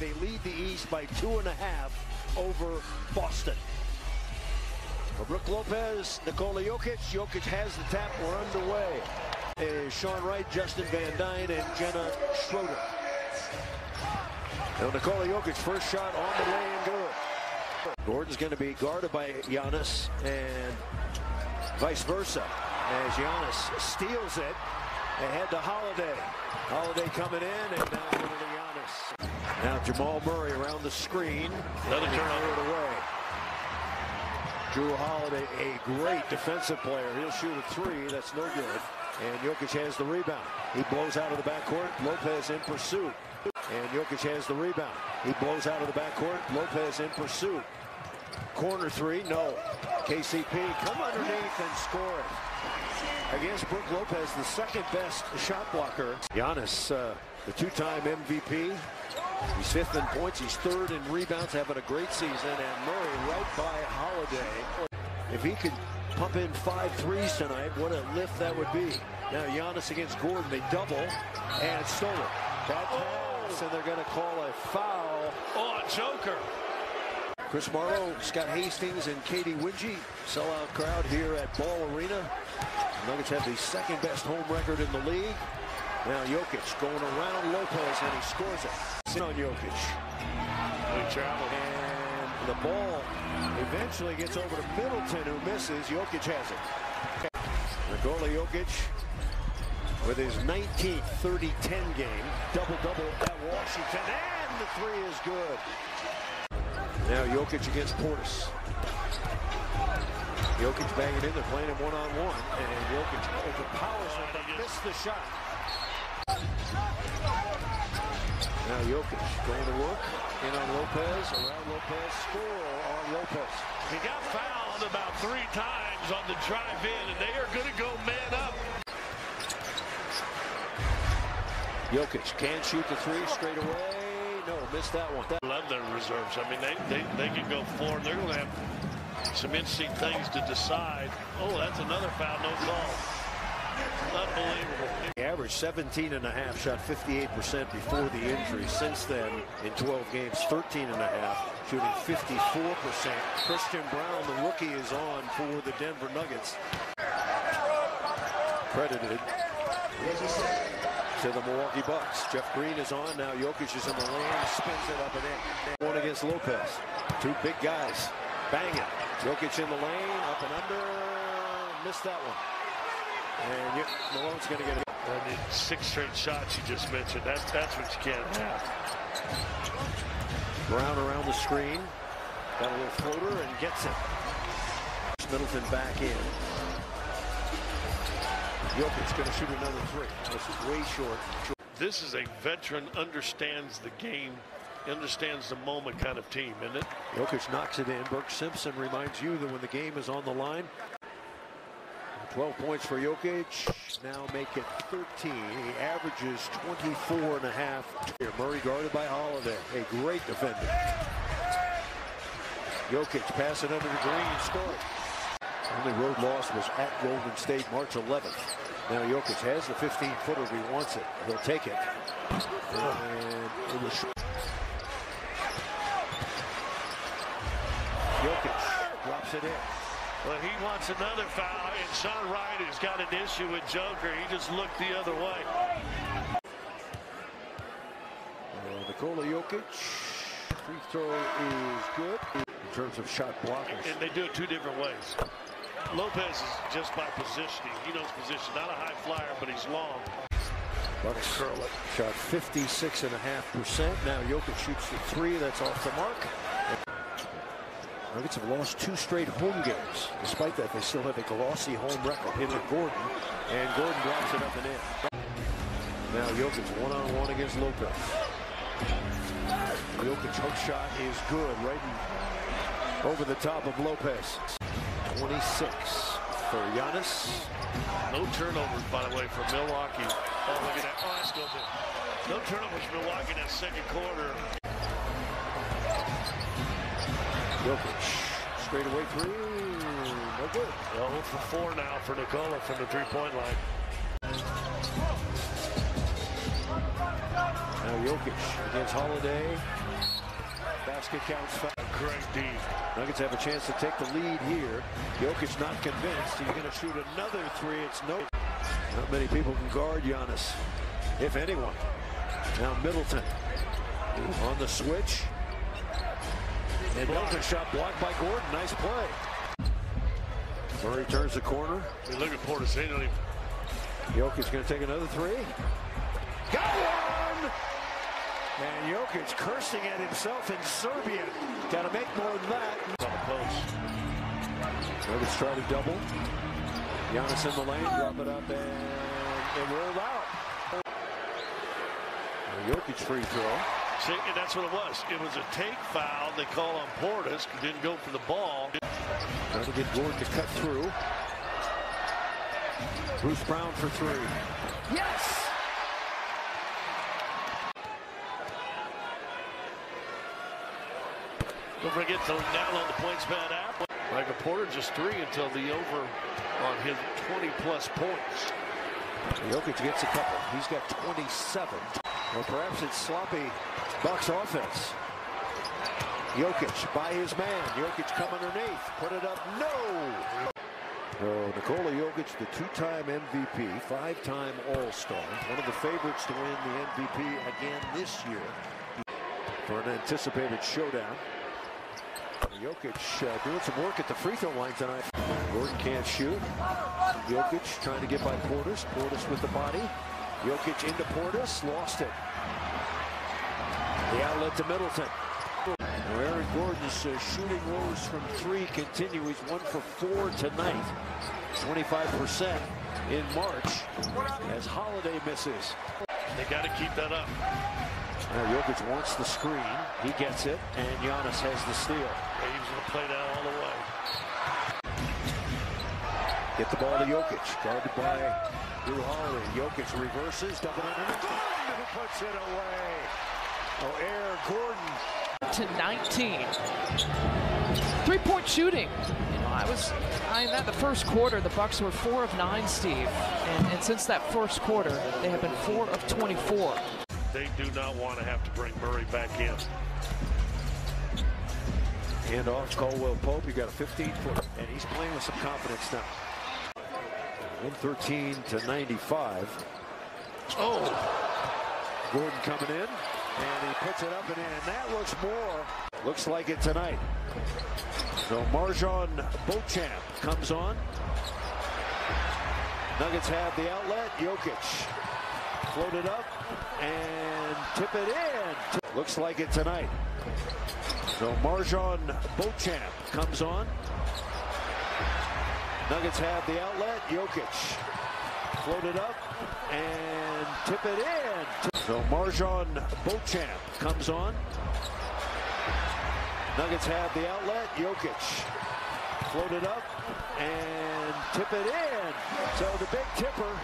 They lead the East by two and a half over Boston. For Brook Lopez, Nikola Jokic. Jokic has the tap. We're underway. Is Sean Wright, Justin Van Duyne, and Jenna Schroeder. Now Nikola Jokic, first shot on the way good. Gordon's going to be guarded by Giannis and vice versa as Giannis steals it ahead to Holiday. Holiday coming in and now. Now Jamal Murray around the screen. Another turnover. away. Jrue Holiday, a great defensive player. He'll shoot a three. That's no good. And Jokic has the rebound. He blows out of the backcourt. Lopez in pursuit. And Jokic has the rebound. He blows out of the backcourt. Lopez in pursuit. Corner three, no. KCP come underneath and score it. Against Brook Lopez, the second best shot blocker. Giannis, uh, the two-time MVP. He's fifth in points. He's third in rebounds, having a great season. And Murray right by Holiday. If he could pump in five threes tonight, what a lift that would be. Now Giannis against Gordon, they double and stole it. Bad pass, and they're going to call a foul. Oh, Joker. Chris Marlowe, Scott Hastings, and Katy Winge. Sellout crowd here at Ball Arena. Nuggets have the second best home record in the league. Now Jokic going around Lopez, and he scores it. Sit on Jokic. We travel. And the ball eventually gets over to Middleton, who misses. Jokic has it. Nikola Jokic with his 19th 30-10 game. Double-double at Washington, and the three is good. Now Jokic against Portis. Jokic banging in, they're playing him one-on-one, and Jokic overpowers him, but missed the shot. Now Jokic going to work, in on Lopez, around Lopez, score on Lopez. He got fouled about three times on the drive in, and they are going to go man up. Jokic can shoot the three straight away. No, missed that one. That Love their reserves. I mean, they, they, they can go four, and they're going to have some interesting things to decide. Oh, that's another foul, no call. Unbelievable. He averaged 17 and a half, shot 58% before the injury. Since then, in 12 games, 13 and a half, shooting 54%. Christian Braun, the rookie, is on for the Denver Nuggets. Credited to the Milwaukee Bucks. Jeff Green is on. Now Jokic is in the lane, spins it up and in. One against Lopez. Two big guys. Bang it. Jokic in the lane, up and under. Missed that one. And you, Malone's going to get it. I mean, six straight shots you just mentioned. That, that's what you can't have. Brown around the screen. Got a little floater and gets it. Middleton back in. Jokic's going to shoot another three. This is way short. This is a veteran, understands the game, understands the moment kind of team, isn't it? Jokic knocks it in. Burg Simpson reminds you that when the game is on the line, 12 points for Jokic. Now make it 13. He averages 24 and a half. Here, Murray guarded by Holiday. A great defender. Jokic passing under the green, scoring. Only road loss was at Golden State March 11th. Now Jokic has the 15-footer if he wants it. He'll take it. And it was It in. Well, he wants another foul, and Sean Wright has got an issue with Joker. He just looked the other way. Uh, Nikola Jokic, free throw is good in terms of shot blockers. And they do it two different ways. Lopez is just by positioning. He knows position. Not a high flyer, but he's long. Bucks shot 56 and a half percent. Now Jokic shoots the three. That's off the mark. Nuggets have lost two straight home games. Despite that, they still have a glossy home record. Hit to Gordon, and Gordon drops it up and in. Now Jokic one-on-one -on -one against Lopez. Jokic hook shot is good, right over the top of Lopez. 26 for Giannis. No turnovers, by the way, for Milwaukee. Oh, look at that. Oh, that's good. No turnovers for Milwaukee in that second quarter. Jokic, straight away three, no good. 0 for 4 now for Nikola from the three-point line. Now Jokic against Holiday. Basket counts foul. Great D. Nuggets have a chance to take the lead here. Jokic not convinced. He's going to shoot another three. It's no. Not many people can guard Giannis, if anyone. Now Middleton on the switch. And Middleton shot blocked by Gordon. Nice play. Murray turns the corner. Mean, look at Portis. They don't even. Jokic going to take another three. Got one! And Jokic cursing at himself in Serbia. Got to make more than that. On the post. Nuggets try to double. Giannis in the lane, drop it up, and it rolled out. Jokic free throw. See, and that's what it was. It was a take foul. They call on Portis. Didn't go for the ball. Trying to get Gordon to cut through. Bruce Brown for three. Yes! Don't forget to now on the PointsBet app. Michael Porter just three until the over on his 20 plus points. Jokic gets a couple. He's got 27. Or perhaps it's sloppy Bucks offense. Jokic by his man. Jokic come underneath. Put it up. No! Oh, Nikola Jokic, the two-time MVP, five-time All-Star, one of the favorites to win the MVP again this year for an anticipated showdown. Jokic uh, doing some work at the free throw line tonight. Gordon can't shoot. Jokic trying to get by Portis. Portis with the body. Jokic into Portis. Lost it. The outlet to Middleton. Aaron Gordon's uh, shooting woes from three continue. He's one for four tonight. 25% in March as Holiday misses. They got to keep that up. Now Jokic wants the screen. He gets it, and Giannis has the steal. He was going to play that all the way. Get the ball to Jokic, guarded by Jrue Holiday. Jokic reverses, double underneath. Gordon who puts it away. Oh, Air Gordon. to 19. Three-point shooting. You know, I was eyeing that the first quarter. The Bucks were four of nine, Steve, and, and since that first quarter, they have been four of 24. They do not want to have to bring Murray back in. Hand off Caldwell Pope. You got a 15 foot, and he's playing with some confidence now. 113 to 95. Oh, Gordon coming in, and he puts it up and in, and that looks more. Looks like it tonight. So Marjon Beauchamp comes on. Nuggets have the outlet. Jokic floated up and tip it in. Looks like it tonight. So Marjon Beauchamp comes on. Nuggets have the outlet. Jokic float it up and tip it in. So Marjon Beauchamp comes on. Nuggets have the outlet. Jokic float it up and tip it in. So the big tipper.